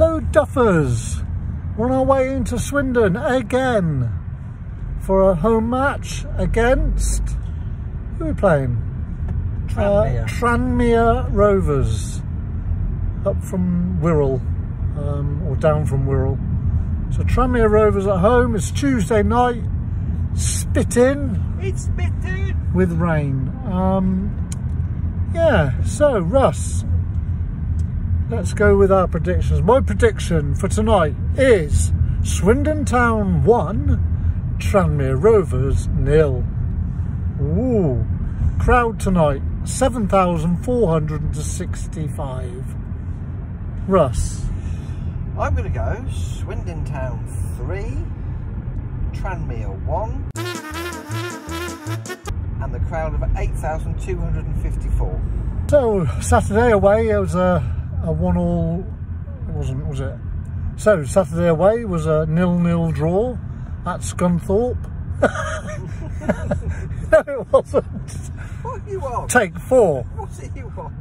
Hello Duffers! We're on our way into Swindon again for a home match against... Who are we playing? Tranmere. Uh, Tranmere Rovers up from Wirral um, or down from Wirral. So Tranmere Rovers at home. It's Tuesday night. Spitting It's bitten. with rain. Um, yeah, so Russ, let's go with our predictions. My prediction for tonight is Swindon Town 1, Tranmere Rovers nil. Ooh, crowd tonight 7,465. Russ, I'm going to go Swindon Town 3, Tranmere 1, and the crowd of 8,254. So Saturday away, it was a, a one-all. It wasn't, was it? So Saturday away was a nil-nil draw at Scunthorpe. no, it wasn't. What you want? Take four. What's it you want?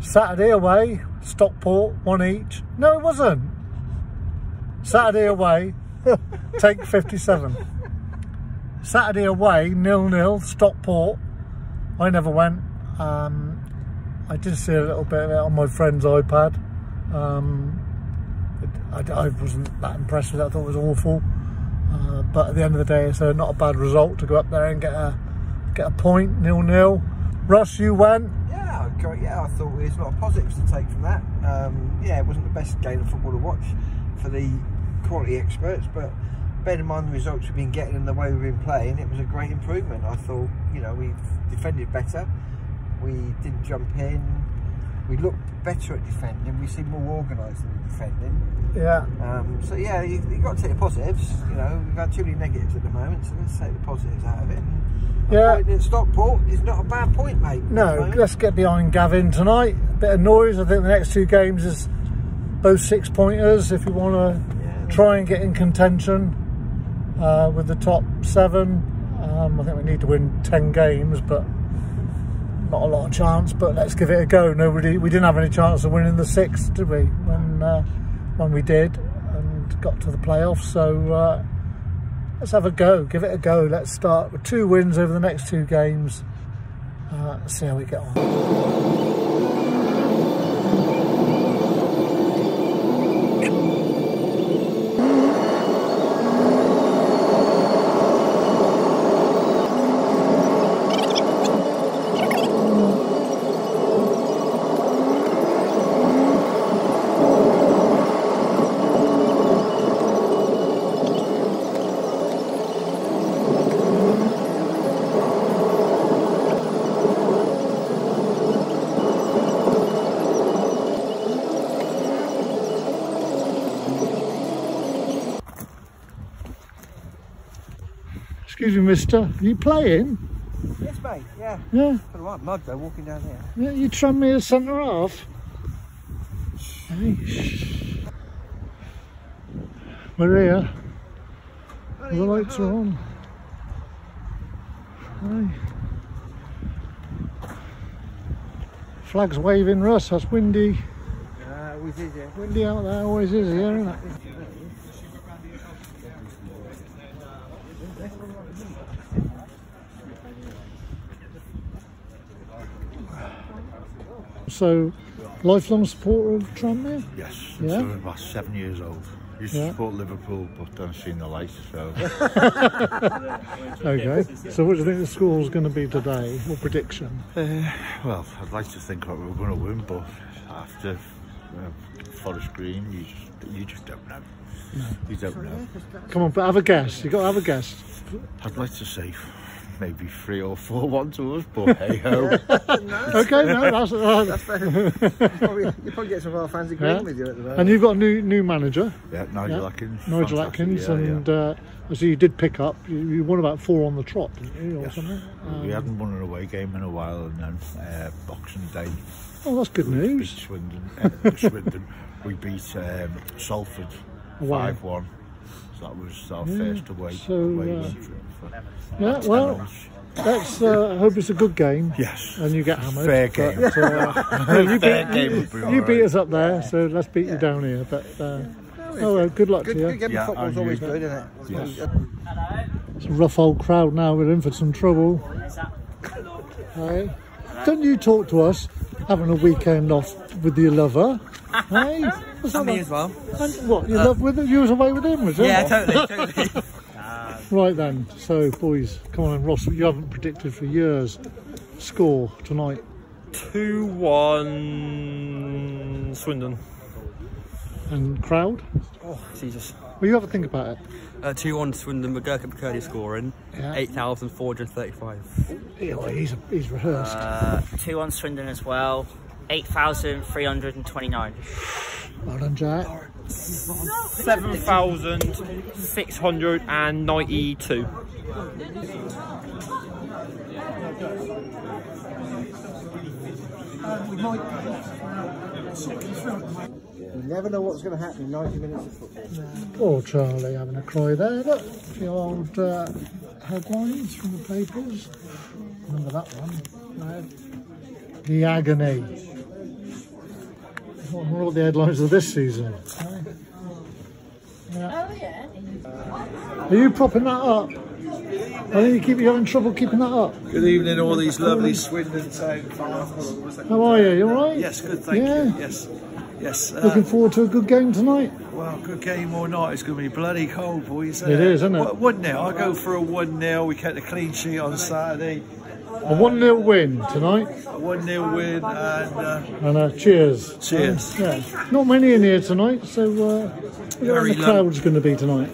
Saturday away, Stockport, one each. No, it wasn't. Saturday away, take 57. Saturday away, nil-nil, Stockport. I never went. Um, I did see a little bit of it on my friend's iPad. Um, it- I, I wasn't that impressed with it. I thought it was awful. Uh, but at the end of the day, it's a, not a bad result to go up there and get a get a point, nil-nil. Russ, you went. Yeah, yeah, I thought there's a lot of positives to take from that. Um, yeah, it wasn't the best game of football to watch for the quality experts, but bearing in mind the results we've been getting and the way we've been playing, it was a great improvement. I thought, you know, we defended better, we didn't jump in, we looked better at defending, we seemed more organised in defending. Yeah. Um, so yeah, you, you got to take the positives. You know, we've had too many negatives at the moment, so let's take the positives out of it. And Yeah. point in Stockport is not a bad point, mate. No, let's get behind Gavin tonight. A bit of noise. I think the next two games is both six pointers if you want to Yeah. try and get in contention uh, with the top seven. Um, I think we need to win 10 games, but not a lot of chance. But let's give it a go. Nobody, we didn't have any chance of winning the sixth, did we? When uh, when we did and got to the playoffs. So uh, let's have a go. Give it a go. Let's start with two wins over the next two games. Uh, see how we get on. Excuse me, mister. Are you playing? Yes, mate. Yeah. Yeah. Got a right mud though, walking down here. Yeah, you trim me as centre half. Hey, shh. We're. The lights are on. Hey. Flags waving, Russ. That's windy. Uh, we did, yeah. Windy out there, always is here, isn't it? So, lifelong supporter of Tranmere? Yes, Yeah? yeah? I'm about seven years old. Used Yeah. to support Liverpool, but don't seen the light, so Okay. So, what do you think the score's going to be today? What prediction? uh, well, I'd like to think that we're going to win, but after uh, Forest Green, you just you just don't know. You don't know. Come on, but have a guess. You've got to have a guess. I'd like to say maybe three or four one to us, but hey ho. Okay, no, that's. Uh, That's fair. you, probably, you probably get some of our fans agreeing Yeah. with you at the moment. and you've got a new new manager, yeah, Nigel Yeah. Adkins. Nigel fantastic, Adkins, yeah, and yeah. uh, I see you did pick up. You, you won about four on the trot, didn't you, or Yes. something? we Um, hadn't won an away game in a while, and then uh, Boxing Day oh, that's good we beat news. Swindon. Uh, Swindon. We beat um, Salford Wow. five one. So that was our Yeah, first away. so, away uh, win for- for Yeah, well, months. let's uh, hope it's a good game. Yes. And you get hammered. Fair but, game. uh, you Fair beat, game you, would be you alright. beat us up there, so let's beat you down here. But uh, oh, well, good luck Good, to you. good game Yeah, football's always good, isn't it? Yes. It's a rough old crowd now. We're in for some trouble. Hey, don't you talk to us having a weekend off with your lover? Hey, what's that Me as well. And what you love with you was away with him, was it? Yeah, totally, totally. Right then. So, boys, come on, Ross. You haven't predicted for years. Score tonight. 2 1 Swindon. And crowd. oh, Jesus. Well, you have a think about it. Uh, 2 1 Swindon, McGurk and McCurdy scoring. Yeah. 8,435. Yeah, well, he's he's rehearsed. Uh, 2 on Swindon as well. 8,329. well done, Jack. 7,692. You never know what's going to happen in 90 minutes of football. Poor Charlie having a cry there. Look, the old uh, headlines from the papers. Remember that one? No. The agony. What what are the headlines of this season? eh? Yeah. Are you propping that up? I think you keep you having trouble keeping that up. Good evening, all these lovely Swindon Town fans. How are you? You all right? Yes, good, thank Yeah. you. Yes, yes. Uh, Looking forward to a good game tonight. well, good game or not, it's going to be bloody cold, boys. It is, isn't it? One- One nil. I go for a one 0 We kept a clean sheet on Saturday. A 1 0 win tonight. A one 0 win, and uh, And uh, cheers. Cheers. Yeah. Not many in here tonight, so uh, what Very the crowd's going to be tonight.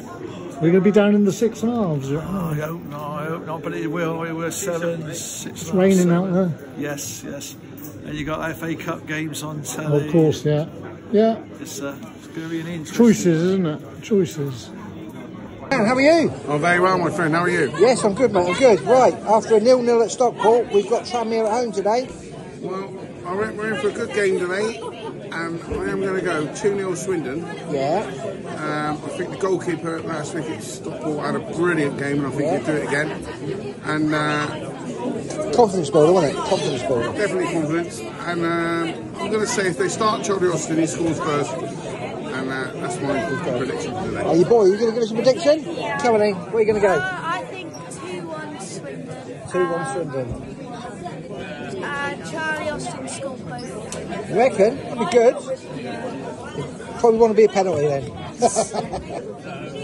We're going to be down in the six halves. I hope not. I hope not. But it will. We were selling six. It's raining out there. Yes, yes. And you got FA Cup games on Oh, telly. of course, yeah. Yeah. It's, uh, it's going to be an interesting. Choices, isn't it? Choices. How are you? I'm very well, my friend. How are you? Yes, I'm good, mate. I'm good. Right, after a nil-nil at Stockport, we've got Tranmere at home today. Well, I reckon we're in for a good game today, and I am going to go 2 0 Swindon. Yeah. Um, I think the goalkeeper last week at Stockport had a brilliant game, and I think he'll do it again. And uh, Confidence builder, wasn't it? Confidence builder. definitely confidence. And um, I'm going to say if they start Charlie Austin, he scores first. And uh, that's my prediction for Are you boy? Are you going to give us a prediction? Come on in. Where are you going to Uh, go? I think 2 1 Swindon. 2 1 Swindon. And Charlie Austin scored both. You reckon? That'd be good. Probably want to be a penalty then.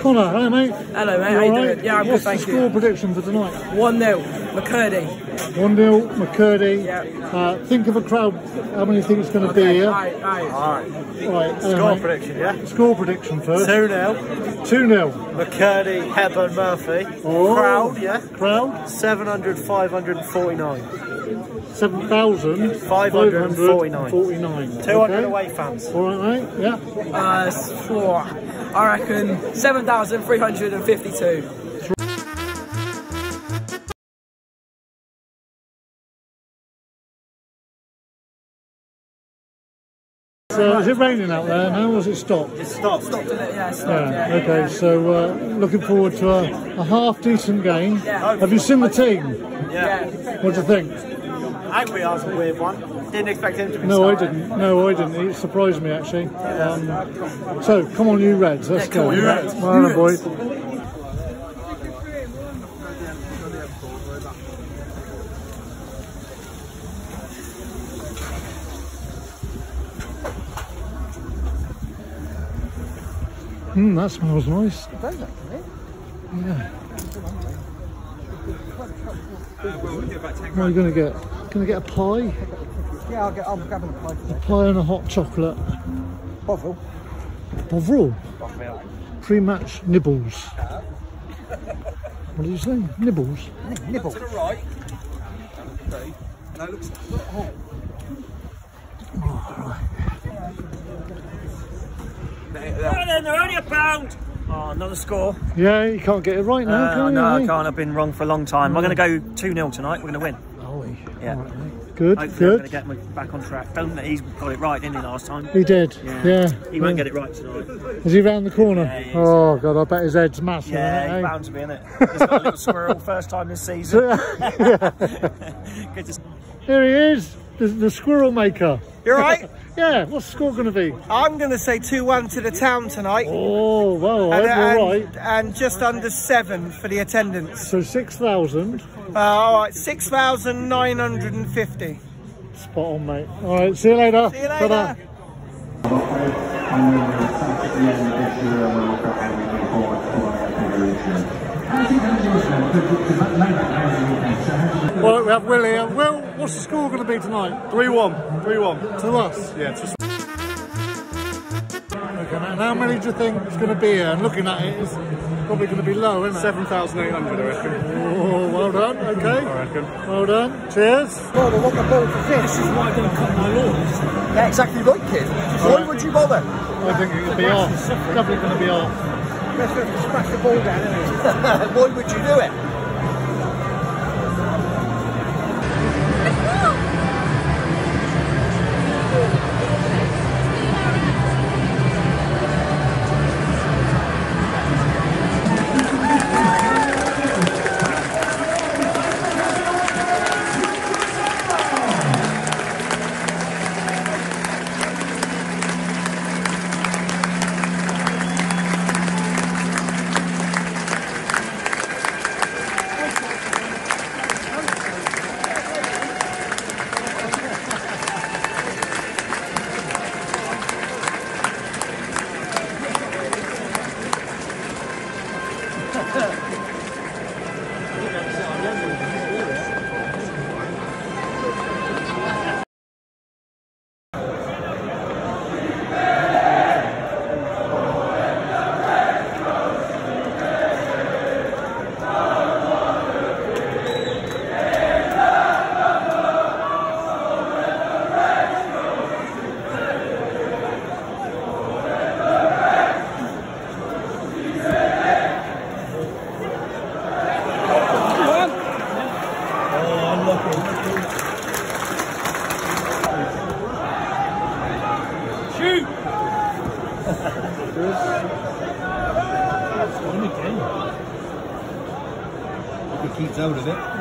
Connor, hello mate. Hello, mate. You How you all doing? Yeah, I'm What's good, thank the score you. prediction for tonight? 1 0, McCurdy. 1 0, McCurdy. Yeah. Uh, think of a crowd. How many think it's going to be here? Aye, aye. Right. Score prediction, yeah? Score prediction first. 2 0. 2 0. McCurdy, Hepburn, Murphy. Oh. Crowd, yeah? Crowd? 700, 549. 7,000. 549. 549. 200 Okay. away fans. All right, mate. Yeah. Uh, four. I reckon 7,352. So is it raining out there now or has it stopped? It's stopped. Stopped it, yeah, stopped, Yeah, yeah. okay, so uh, looking forward to a, a half decent game. Yeah. Have you seen the team? Yeah. What do you think? Aguiar's a weird one. Didn't expect him to be No, I didn't. No, I didn't. It surprised me actually. Um, so come on, you Reds, let's Yeah, go. on, you Reds. Well done, You boys. Hmm, that smells nice. Yeah. What are you going to get? Going to get a pie? yeah, I'll get, I'm grabbing a pie today. Pie and a hot chocolate. Bovril. Bovril. Pre-match nibbles. What did you say? Nibbles? Nibble. then, they're only a pound. Oh, another score. Yeah, you can't get it right now, Uh, can you? no, I can't. I've been wrong for a long time. We're going to go 2 0 tonight. We're going to win. Yeah. All right, mate. Good, Hopefully, I'm going to get him back on track. Don't he's got it right, didn't he, last time? He did. Yeah. Yeah. He won't get it right tonight. Is he round the corner? Yeah, oh god, I bet his head's massive. Yeah, he's it, bound to be in it. He's got a little squirrel first time this season. eh? Good to see. Here he is, the, the squirrel maker. You're right. Yeah, what's the score going to be? I'm going to say 2-1 to the town tonight. Oh, well, I and, hope you're and- right. and just under seven for the attendance. So 6,000. Uh, all right, 6,950. Spot on, mate. All right, see you later. See you Ta-da. later. Well, we have Will here. Uh, Will, what's the score going to be tonight? 3 1. 3 1. To us? Yeah, to Okay, and how many do you think is going to be here? And looking at it, it's probably going to be low, isn't it? 7,800, I reckon. Oh, well done. Okay. I reckon. Well done. Cheers. Oh, they want the ball for this. This is why I don't cut my lawns. Yeah, exactly right, kid. Why would you bother? I think it'll be off. It's Definitely going to be off. Let's smash the ball down? Why would you do it? Keeps out of it.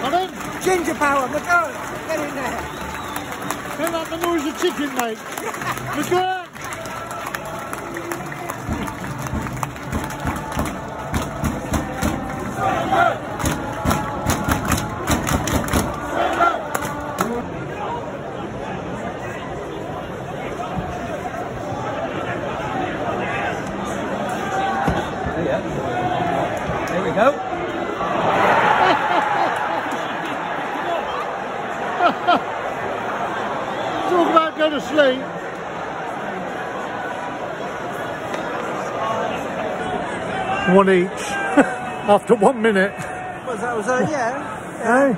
Pardon? Ginger power, look out! Get in there! Hear that the noise of chicken, mate? Look at One each. After one minute. Was that was uh, yeah?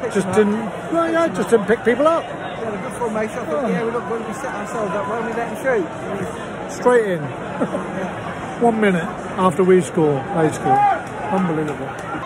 Hey, just didn't. Well, yeah, just didn't pick people up. Yeah, a good formation. I thought, yeah, we look good. We set ourselves up well. We let them shoot. Straight in. one minute after we score, they score. Unbelievable.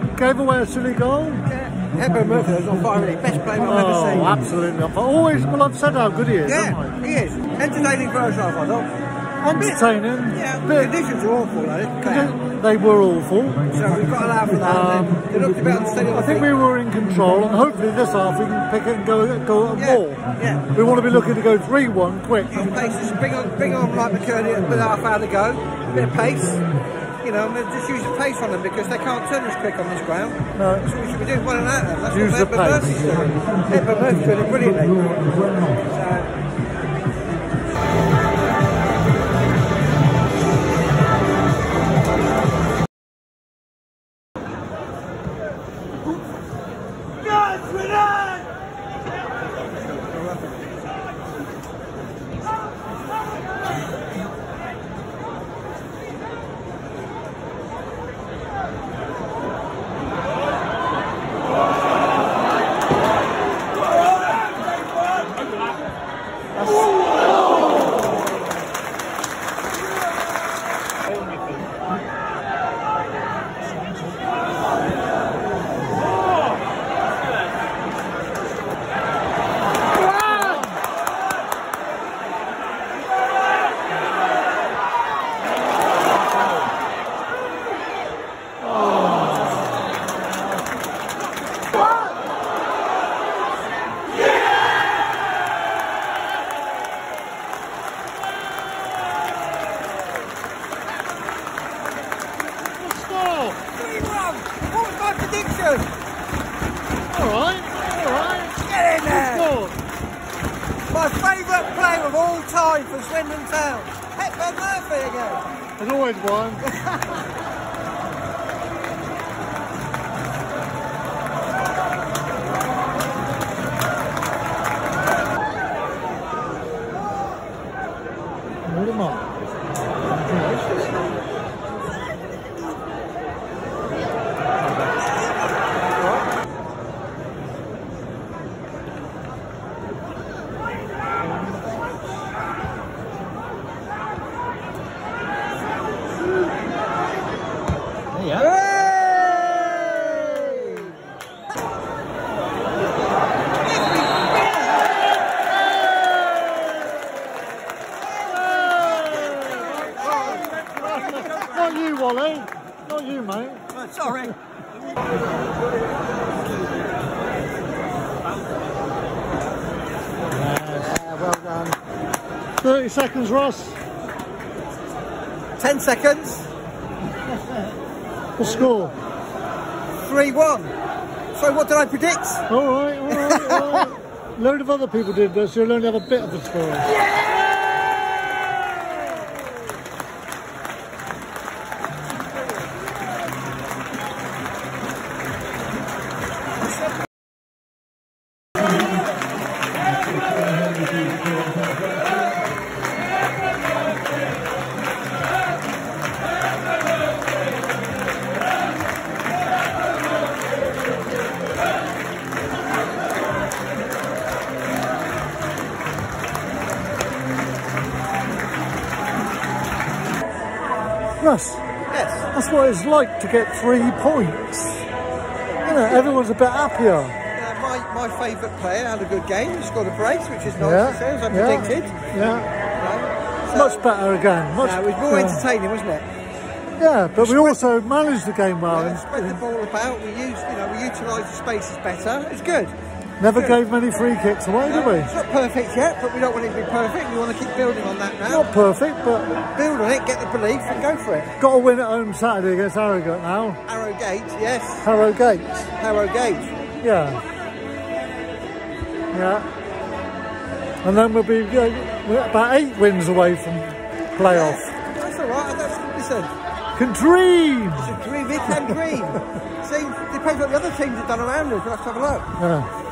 Uh, gave away a silly goal. Yeah. Hepburn Murphy was on fire, really. Best player I've ever Oh, seen. absolutely. I've always, well, I've said how good he is, Yeah, he is. Entertaining first half, I thought. Entertaining. Yeah, the conditions are awful, though. they were awful. So we've got to allow for that. Um, they looked about steady I think we were in control, and hopefully this half we can pick it and go go at Yeah, more. yeah. We want to be looking to go 3 1 quick. Pace, bring on, bring on like McCurdy with half hour to go. A bit of pace. You know, and just use the pace on them because they can't turn as quick on this ground. No. That's what we should be doing. One and out. That's Use what the Hepburn pace. Murphy's doing. Hepburn Murphy's doing it brilliantly. So, Stop! 30 seconds, Ross. 10 seconds. The score. 3 1. So, what did I predict? All right, all right, all right. a load of other people did this, you'll only have a bit of the score. Russ, it's like to get three points. You know, everyone's a bit happier. Uh, my my favourite player had a good game. He scored a brace, which is nice, Yeah, he says, I yeah, predicted. Yeah, So, much better again. Much, no, it was more yeah. entertaining, wasn't it? Yeah, but we also managed the game well. Yeah, and- spread the ball about. We used, you know, we utilised the spaces better. It's good. Never gave many free kicks away, did we? It's not perfect yet, but we don't want it to be perfect. We want to keep building on that now. Not perfect, but Build on it, get the belief, and go for it. got to win at home Saturday against Harrogate now. Arrowgate, yes. Harrogate, Harrogate. yeah. Yeah. And then we'll be uh, we're about eight wins away from playoff. That's all right. That's, listen, Can dream! a dream. We can dream. See, depends what the other teams have done around us. We'll have to have a look. Yeah.